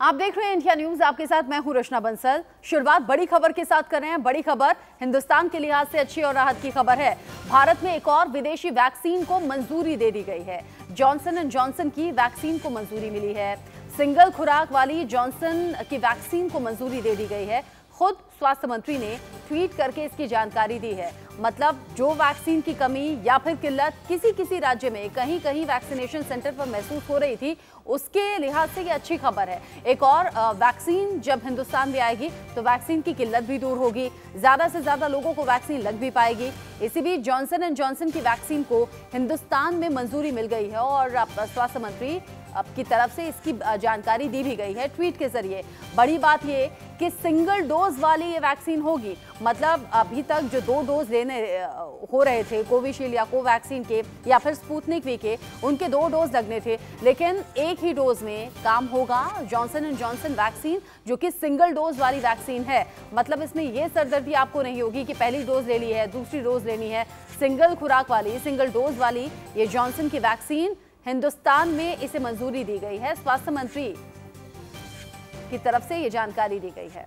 आप देख रहे हैं इंडिया न्यूज़, आपके साथ मैं हूँ रचना बंसल। शुरुआत बड़ी खबर के साथ कर रहे हैं। बड़ी खबर, हिंदुस्तान के लिहाज से अच्छी और राहत की खबर है। भारत में एक और विदेशी वैक्सीन को मंजूरी दे दी गई है। जॉनसन एंड जॉनसन की वैक्सीन को मंजूरी मिली है। सिंगल खुराक वाली जॉनसन की वैक्सीन को मंजूरी दे दी गई है। खुद स्वास्थ्य मंत्री ने ट्वीट करके इसकी जानकारी दी है। मतलब जो वैक्सीन की कमी या फिर किल्लत किसी किसी राज्य में कहीं कहीं वैक्सीनेशन सेंटर पर महसूस हो रही थी, उसके लिहाज से ये अच्छी खबर है। एक और वैक्सीन जब हिंदुस्तान में आएगी तो वैक्सीन की किल्लत भी दूर होगी। ज़्यादा से ज़्यादा लोगों को वैक्सीन लग भी पाएगी। इसी बीच जॉनसन एंड जॉनसन की वैक्सीन को हिंदुस्तान में मंजूरी मिल गई है और स्वास्थ्य मंत्री की तरफ़ से इसकी जानकारी दी भी गई है ट्वीट के ज़रिए। बड़ी बात ये कि सिंगल डोज वाली ये वैक्सीन होगी। मतलब अभी तक जो दो डोज लेने, हो रहे थे, कोविशील्ड या कोवैक्सीन के, या फिर स्पूतनिक वी के, उनके दो डोज लगने थे। लेकिन एक ही डोज में काम होगा जॉनसन एंड जॉनसन वैक्सीन, जो कि सिंगल डोज वाली वैक्सीन है। मतलब इसमें यह सरदर्दी आपको नहीं होगी कि पहली डोज ले ली है, दूसरी डोज लेनी है। सिंगल खुराक वाली, सिंगल डोज वाली ये जॉनसन की वैक्सीन हिंदुस्तान में इसे मंजूरी दी गई है। स्वास्थ्य मंत्री की तरफ़ से ये जानकारी दी गई है।